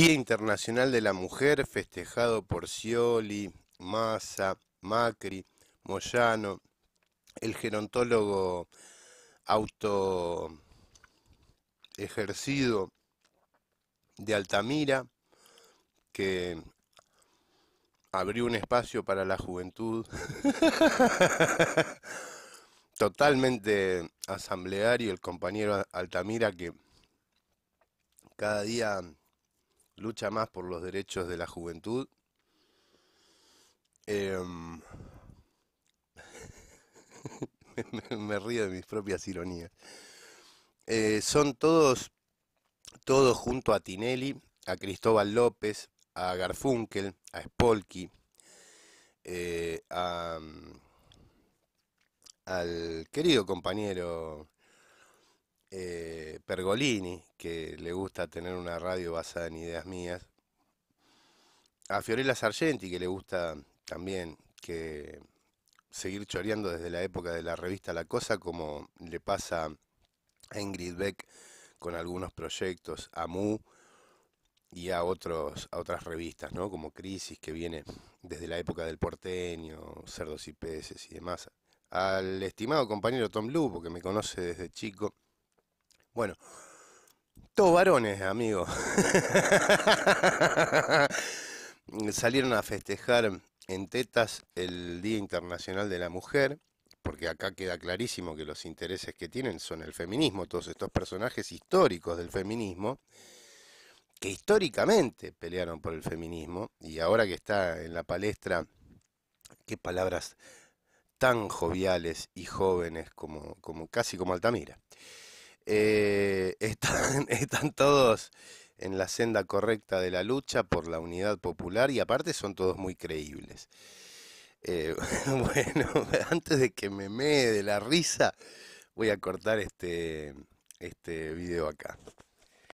Día Internacional de la Mujer, festejado por Scioli, Massa, Macri, Moyano, el gerontólogo auto ejercido de Altamira, que abrió un espacio para la juventud. Totalmente asambleario, el compañero Altamira que cada día lucha más por los derechos de la juventud. Em, me, río de mis propias ironías. Eh, son todos, todos junto a Tinelli, a Cristóbal López, a Garfunkel, a Spolky, eh, al querido compañero eh, Pergolini, que le gusta tener una radio basada en ideas mías, a Fiorella Sargenti, que le gusta también que seguir choreando desde la época de la revista La Cosa, como le pasa a Ingrid Beck con algunos proyectos, a Mu y a otros a otras revistas, ¿no? Como Crisis que viene desde la época del porteño, Cerdos y peces y demás. Al estimado compañero Tom Lupo que me conoce desde chico bueno, todos varones, amigo. Salieron a festejar en tetas el Día Internacional de la Mujer, porque acá queda clarísimo que los intereses que tienen son el feminismo, todos estos personajes históricos del feminismo, que históricamente pelearon por el feminismo, y ahora que está en la palestra, qué palabras tan joviales y jóvenes como, como casi como Altamira. Eh, están, están todos en la senda correcta de la lucha por la unidad popular y aparte son todos muy creíbles. Eh, bueno, antes de que me mee de la risa, voy a cortar este, este video acá.